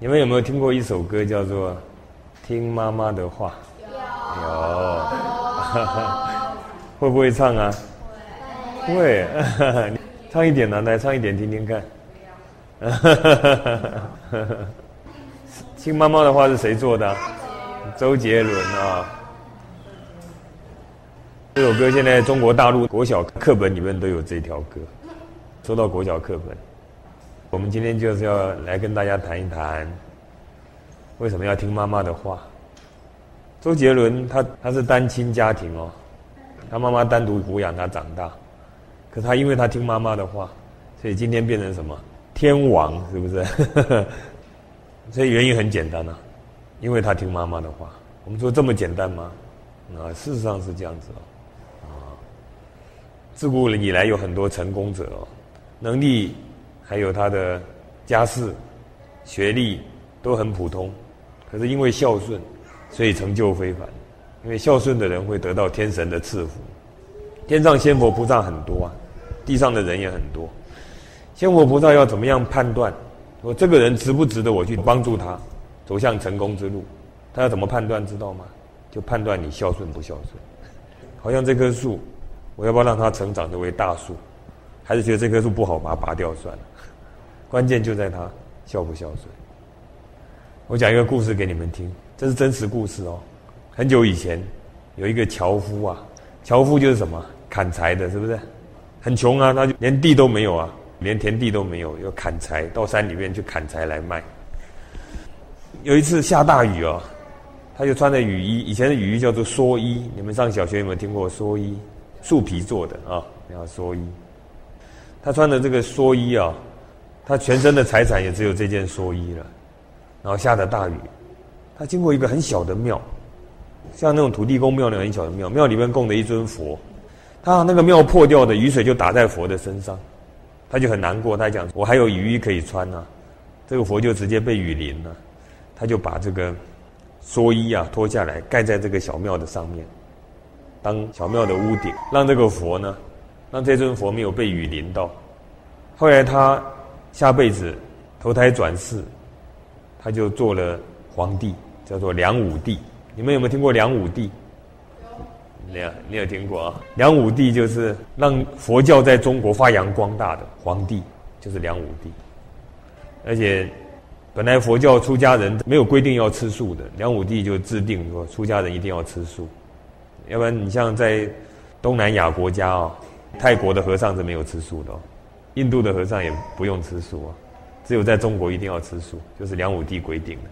你们有没有听过一首歌叫做《听妈妈的话》？有。有会不会唱啊？会。唱一点呢，来唱一点听听看。听妈妈的话是谁做的？周杰伦啊。这首歌现在中国大陆国小课本里面都有这条歌，说到国小课本。我们今天就是要来跟大家谈一谈，为什么要听妈妈的话？周杰伦他他是单亲家庭哦，他妈妈单独抚养他长大，可他因为他听妈妈的话，所以今天变成什么天王是不是？所以原因很简单啊，因为他听妈妈的话。我们说这么简单吗？啊，事实上是这样子哦。啊，自古以来有很多成功者哦，能力。还有他的家世、学历都很普通，可是因为孝顺，所以成就非凡。因为孝顺的人会得到天神的赐福，天上仙佛菩萨很多啊，地上的人也很多。仙佛菩萨要怎么样判断，说这个人值不值得我去帮助他走向成功之路？他要怎么判断，知道吗？就判断你孝顺不孝顺。好像这棵树，我要不要让它成长成为大树？还是觉得这棵树不好，把它拔掉算了？关键就在他孝不孝顺。我讲一个故事给你们听，这是真实故事哦。很久以前，有一个樵夫啊，樵夫就是什么砍柴的，是不是？很穷啊，他就连地都没有啊，连田地都没有，要砍柴到山里面去砍柴来卖。有一次下大雨哦，他就穿着雨衣，以前的雨衣叫做蓑衣，你们上小学有没有听过蓑衣？树皮做的啊，叫蓑衣。他穿的这个蓑衣啊。他全身的财产也只有这件蓑衣了，然后下着大雨，他经过一个很小的庙，像那种土地公庙那种很小的庙，庙里面供着一尊佛，他那个庙破掉的雨水就打在佛的身上，他就很难过，他讲我还有雨衣可以穿呢，这个佛就直接被雨淋了，他就把这个蓑衣啊脱下来盖在这个小庙的上面，当小庙的屋顶，让这个佛呢，让这尊佛没有被雨淋到，后来他。下辈子投胎转世，他就做了皇帝，叫做梁武帝。你们有没有听过梁武帝？有，你有听过啊？梁武帝就是让佛教在中国发扬光大的皇帝，就是梁武帝。而且本来佛教出家人没有规定要吃素的，梁武帝就制定说出家人一定要吃素，要不然你像在东南亚国家啊，泰国的和尚是没有吃素的。印度的和尚也不用吃素啊，只有在中国一定要吃素，就是梁武帝规定的。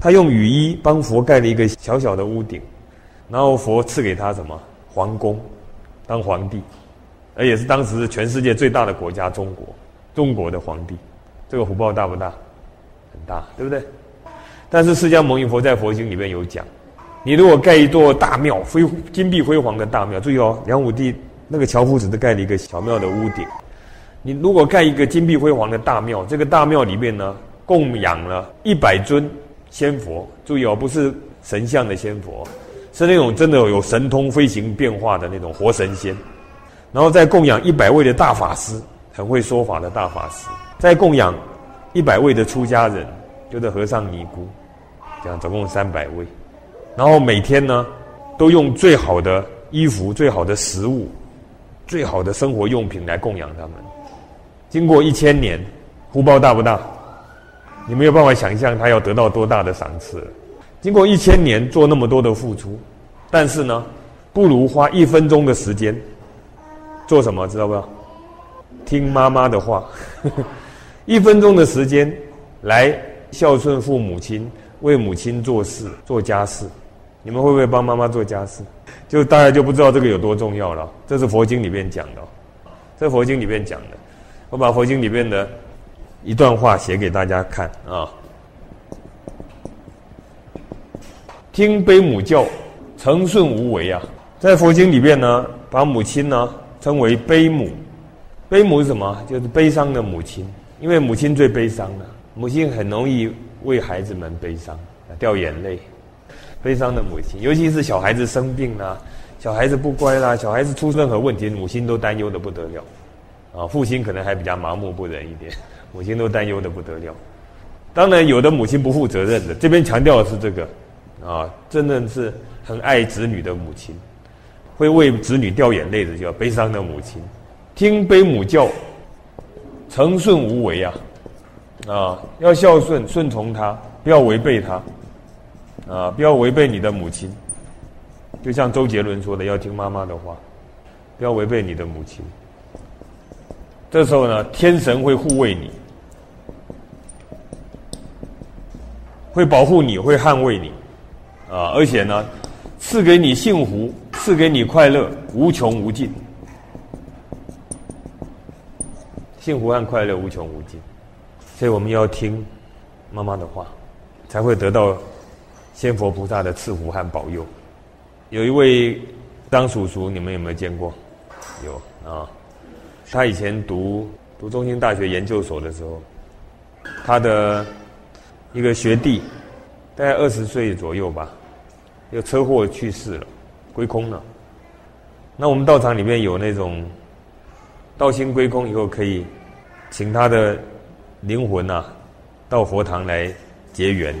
他用雨衣帮佛盖了一个小小的屋顶，然后佛赐给他什么皇宫，当皇帝，而也是当时全世界最大的国家中国，中国的皇帝，这个福报大不大？很大，对不对？但是释迦牟尼佛在佛经里面有讲，你如果盖一座大庙，辉金碧辉煌的大庙，注意哦，梁武帝那个樵夫只是盖了一个小庙的屋顶。你如果盖一个金碧辉煌的大庙，这个大庙里面呢，供养了一百尊仙佛。注意哦，不是神像的仙佛，是那种真的有神通飞行变化的那种活神仙。然后再供养一百位的大法师，很会说法的大法师。再供养一百位的出家人，就是和尚尼姑，这样总共三百位。然后每天呢，都用最好的衣服、最好的食物、最好的生活用品来供养他们。经过一千年，福报大不大？你没有办法想象他要得到多大的赏赐。经过一千年做那么多的付出，但是呢，不如花一分钟的时间做什么？知道不？听妈妈的话，一分钟的时间来孝顺父母亲，为母亲做事做家事。你们会不会帮妈妈做家事？就大家就不知道这个有多重要了。这是佛经里面讲的，这佛经里面讲的。我把佛经里面的一段话写给大家看啊。听悲母教，承顺无为啊。在佛经里面呢，把母亲呢称为悲母。悲母是什么？就是悲伤的母亲，因为母亲最悲伤了。母亲很容易为孩子们悲伤，掉眼泪。悲伤的母亲，尤其是小孩子生病啦，小孩子不乖啦，小孩子出任何问题，母亲都担忧的不得了。啊，父亲可能还比较麻木不仁一点，母亲都担忧的不得了。当然，有的母亲不负责任的，这边强调的是这个，啊，真的是很爱子女的母亲，会为子女掉眼泪的叫悲伤的母亲，听悲母教，诚顺无为啊，啊，要孝顺，顺从他，不要违背他，啊，不要违背你的母亲，就像周杰伦说的，要听妈妈的话，不要违背你的母亲。这时候呢，天神会护卫你，会保护你，会捍卫你，啊，而且呢，赐给你幸福，赐给你快乐，无穷无尽，幸福和快乐无穷无尽，所以我们要听妈妈的话，才会得到仙佛菩萨的赐福和保佑。有一位张叔叔，你们有没有见过？有啊。他以前读读中兴大学研究所的时候，他的一个学弟，大概二十岁左右吧，有车祸去世了，归空了。那我们道场里面有那种道心归空以后，可以请他的灵魂呐到佛堂来结缘，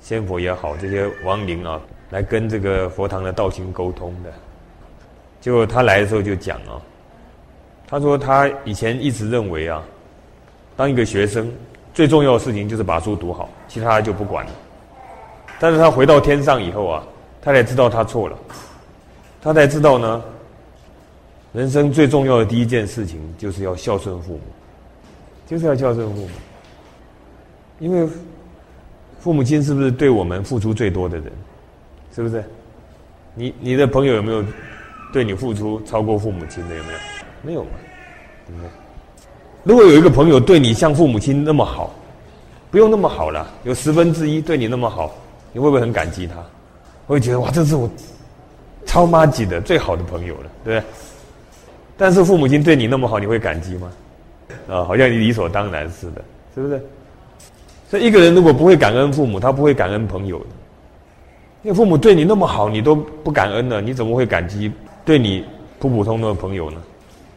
仙佛也好，这些亡灵啊，来跟这个佛堂的道心沟通的。结果他来的时候就讲啊。他说：“他以前一直认为啊，当一个学生最重要的事情就是把书读好，其他就不管了。但是他回到天上以后啊，他才知道他错了。他才知道呢，人生最重要的第一件事情就是要孝顺父母，就是要孝顺父母。因为父母亲是不是对我们付出最多的人？是不是？你你的朋友有没有对你付出超过父母亲的？有没有？”没有嘛，对不对？如果有一个朋友对你像父母亲那么好，不用那么好了，有十分之一对你那么好，你会不会很感激他？会觉得哇，这是我超妈级的最好的朋友了，对不对？但是父母亲对你那么好，你会感激吗？啊，好像你理所当然似的，是不是？所以一个人如果不会感恩父母，他不会感恩朋友的。因为父母对你那么好，你都不感恩了，你怎么会感激对你普普通通的朋友呢？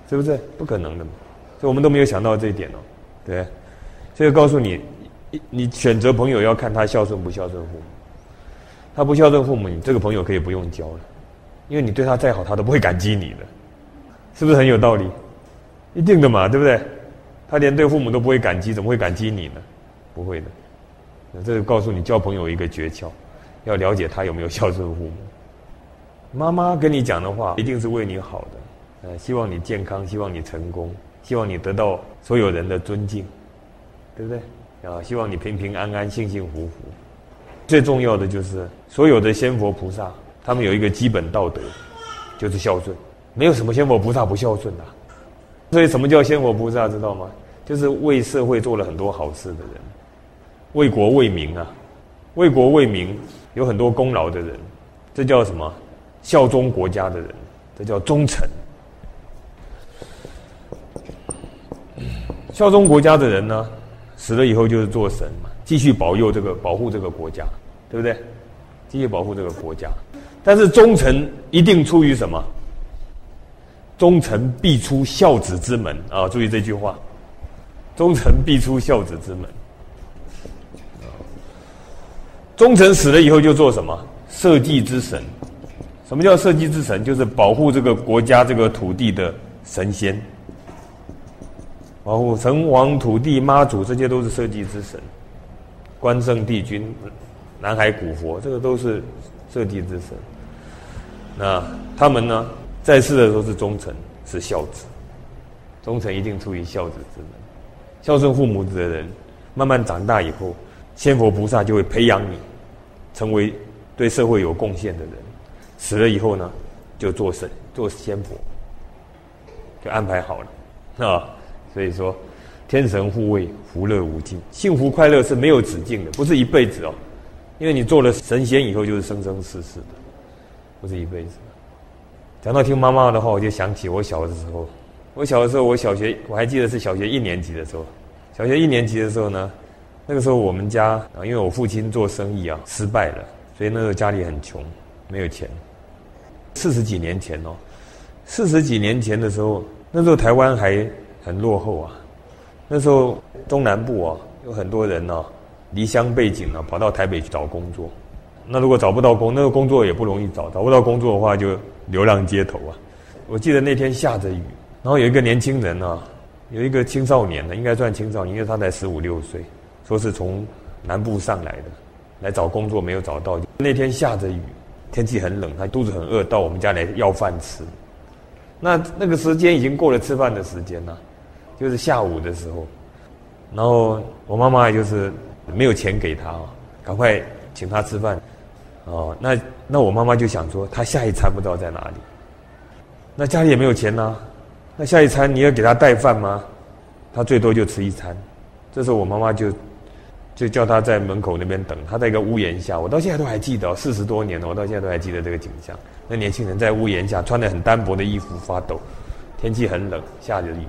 是不是不可能的嘛？所以我们都没有想到这一点哦，对。所以告诉你，你选择朋友要看他孝顺不孝顺父母。他不孝顺父母，你这个朋友可以不用交了，因为你对他再好，他都不会感激你的，是不是很有道理？一定的嘛，对不对？他连对父母都不会感激，怎么会感激你呢？不会的。那这就告诉你交朋友一个诀窍，要了解他有没有孝顺父母。妈妈跟你讲的话，一定是为你好的。呃，希望你健康，希望你成功，希望你得到所有人的尊敬，对不对？啊，希望你平平安安、幸幸福福。最重要的就是所有的仙佛菩萨，他们有一个基本道德，就是孝顺。没有什么仙佛菩萨不孝顺的。所以，什么叫仙佛菩萨？知道吗？就是为社会做了很多好事的人，为国为民啊，为国为民有很多功劳的人，这叫什么？效忠国家的人，这叫忠臣。效忠国家的人呢，死了以后就是做神嘛，继续保佑这个保护这个国家，对不对？继续保护这个国家，但是忠臣一定出于什么？忠臣必出孝子之门啊！注意这句话，忠臣必出孝子之门。忠臣死了以后就做什么？社稷之神。什么叫社稷之神？就是保护这个国家这个土地的神仙。保护城隍、土地、妈祖，这些都是社稷之神。关圣帝君、南海古佛，这个都是社稷之神。那他们呢，在世的时候是忠臣，是孝子。忠臣一定出于孝子之门。孝顺父母的人，慢慢长大以后，千佛菩萨就会培养你，成为对社会有贡献的人。死了以后呢，就做神、做仙佛，就安排好了，啊。所以说，天神护卫，福乐无尽，幸福快乐是没有止境的，不是一辈子哦。因为你做了神仙以后，就是生生世世的，不是一辈子。讲到听妈妈的话，我就想起我小的时候。我小的时候，我小学我还记得是小学一年级的时候。小学一年级的时候呢，那个时候我们家啊，因为我父亲做生意啊失败了，所以那时候家里很穷，没有钱。四十几年前哦，四十几年前的时候，那时候台湾还。很落后啊！那时候中南部啊，有很多人呢离乡背井啊，跑到台北去找工作。那如果找不到工，那个工作也不容易找，找不到工作的话就流浪街头啊。我记得那天下着雨，然后有一个年轻人啊，有一个青少年呢，应该算青少年，因为他才十五六岁，说是从南部上来的，来找工作没有找到。那天下着雨，天气很冷，他肚子很饿，到我们家来要饭吃。那那个时间已经过了吃饭的时间了，就是下午的时候，然后我妈妈就是没有钱给他，赶快请他吃饭，哦，那那我妈妈就想说，他下一餐不知道在哪里，那家里也没有钱呐，那下一餐你要给他带饭吗？他最多就吃一餐，这时候我妈妈就就叫他在门口那边等，他在一个屋檐下，我到现在都还记得，四十多年了，我到现在都还记得这个景象。那年轻人在屋檐下穿的很单薄的衣服发抖，天气很冷，下着雨。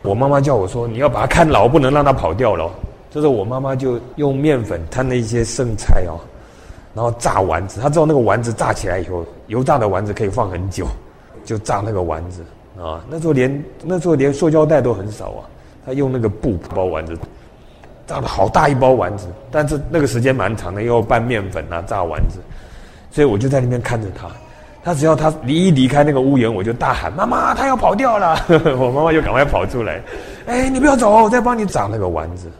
我妈妈叫我说：“你要把他看牢，不能让他跑掉了。”这时候我妈妈就用面粉摊了一些剩菜哦，然后炸丸子。她知道那个丸子炸起来以后，油炸的丸子可以放很久，就炸那个丸子啊。那时候连那时候连塑胶袋都很少啊，她用那个布包丸子，炸了好大一包丸子。但是那个时间蛮长的，又要拌面粉啊，炸丸子。所以我就在那边看着他，他只要他离一离开那个屋檐，我就大喊：“妈妈，他要跑掉了！” 我妈妈就赶快跑出来，哎，你不要走，我再帮你炸那个丸子。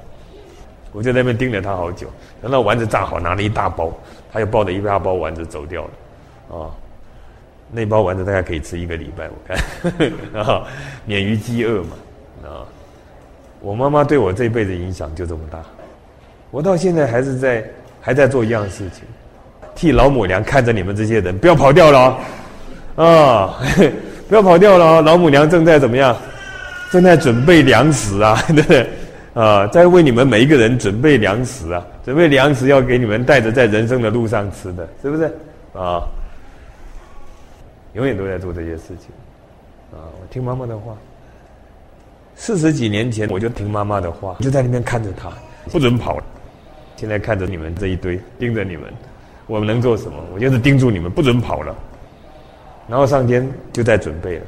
我就在那边盯着他好久，等到丸子炸好，拿了一大包，他又抱着一大包丸子走掉了。啊，那包丸子大概可以吃一个礼拜，我看啊，免于饥饿嘛。啊，我妈妈对我这辈子影响就这么大，我到现在还是在还在做一样事情。替老母娘看着你们这些人，不要跑掉了啊！不要跑掉了啊老母娘正在怎么样？正在准备粮食啊，对不对？啊，在为你们每一个人准备粮食啊，准备粮食要给你们带着在人生的路上吃的，是不是？啊，永远都在做这些事情啊！我听妈妈的话，四十几年前我就听妈妈的话，就在那边看着她，不准跑。现在看着你们这一堆，盯着你们。我们能做什么？我就是盯住你们不准跑了，然后上天就在准备了。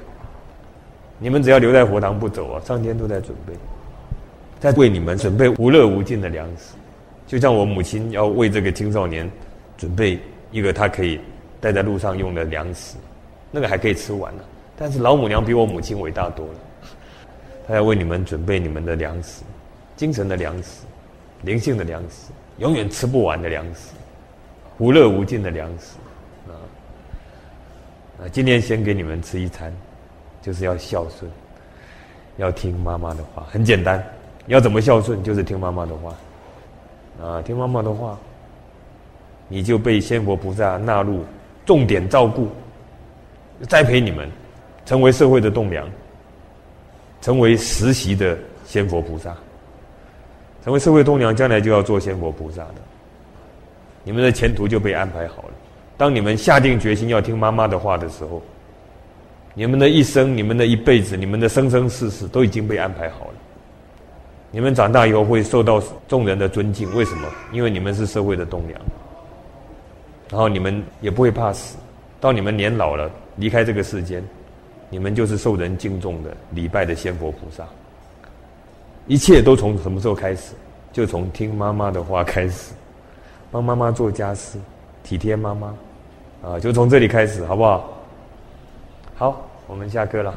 你们只要留在佛堂不走啊，上天都在准备，在为你们准备无乐无尽的粮食。就像我母亲要为这个青少年准备一个他可以带在路上用的粮食，那个还可以吃完呢。但是老母娘比我母亲伟大多了，他要为你们准备你们的粮食，精神的粮食，灵性的粮食，永远吃不完的粮食。无乐无尽的粮食，啊啊！今天先给你们吃一餐，就是要孝顺，要听妈妈的话，很简单。要怎么孝顺，就是听妈妈的话，啊，听妈妈的话，你就被仙佛菩萨纳入重点照顾，栽培你们，成为社会的栋梁，成为实习的仙佛菩萨，成为社会栋梁，将来就要做仙佛菩萨的。你们的前途就被安排好了。当你们下定决心要听妈妈的话的时候，你们的一生、你们的一辈子、你们的生生世世都已经被安排好了。你们长大以后会受到众人的尊敬，为什么？因为你们是社会的栋梁。然后你们也不会怕死。到你们年老了，离开这个世间，你们就是受人敬重的、礼拜的仙佛菩萨。一切都从什么时候开始？就从听妈妈的话开始。帮妈妈做家事，体贴妈妈，啊，就从这里开始，好不好？好，我们下课了。